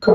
Uh...